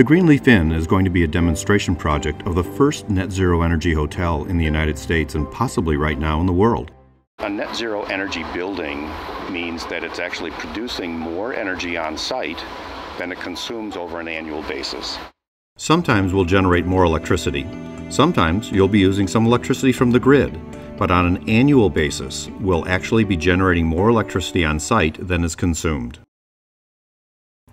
The Greenleaf Inn is going to be a demonstration project of the first net zero energy hotel in the United States and possibly right now in the world. A net zero energy building means that it's actually producing more energy on site than it consumes over an annual basis. Sometimes we'll generate more electricity. Sometimes you'll be using some electricity from the grid, but on an annual basis, we'll actually be generating more electricity on site than is consumed.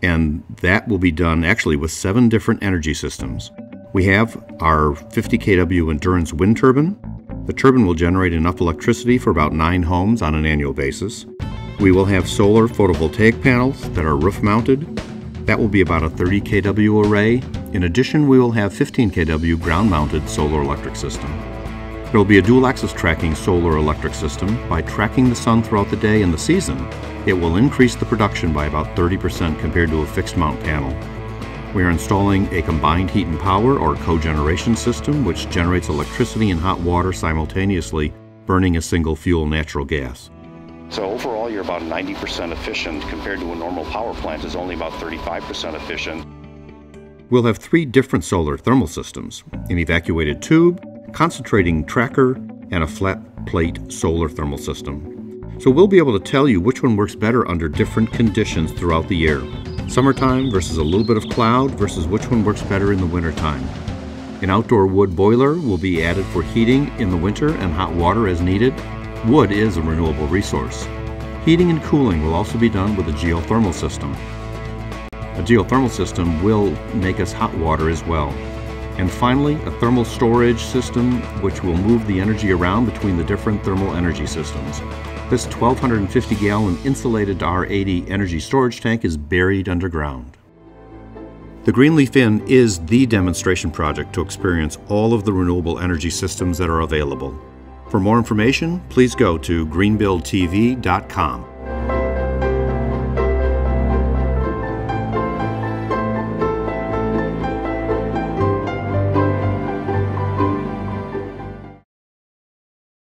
And that will be done actually with seven different energy systems. We have our 50 kW endurance wind turbine, the turbine will generate enough electricity for about nine homes on an annual basis. We will have solar photovoltaic panels that are roof mounted. That will be about a 30 kW array. In addition, we will have 15 kW ground mounted solar electric system. There will be a dual axis tracking solar electric system. By tracking the sun throughout the day and the season, it will increase the production by about 30% compared to a fixed mount panel. We are installing a combined heat and power or cogeneration system which generates electricity and hot water simultaneously, burning a single fuel natural gas. So overall, you're about 90% efficient compared to a normal power plant is only about 35% efficient. We'll have three different solar thermal systems, an evacuated tube, concentrating tracker, and a flat plate solar thermal system. So we'll be able to tell you which one works better under different conditions throughout the year. Summertime versus a little bit of cloud versus which one works better in the wintertime. An outdoor wood boiler will be added for heating in the winter and hot water as needed. Wood is a renewable resource. Heating and cooling will also be done with a geothermal system. A geothermal system will make us hot water as well. And finally, a thermal storage system which will move the energy around between the different thermal energy systems. This 1,250 gallon insulated R80 energy storage tank is buried underground. The Greenleaf Inn is the demonstration project to experience all of the renewable energy systems that are available. For more information, please go to greenbuildtv.com.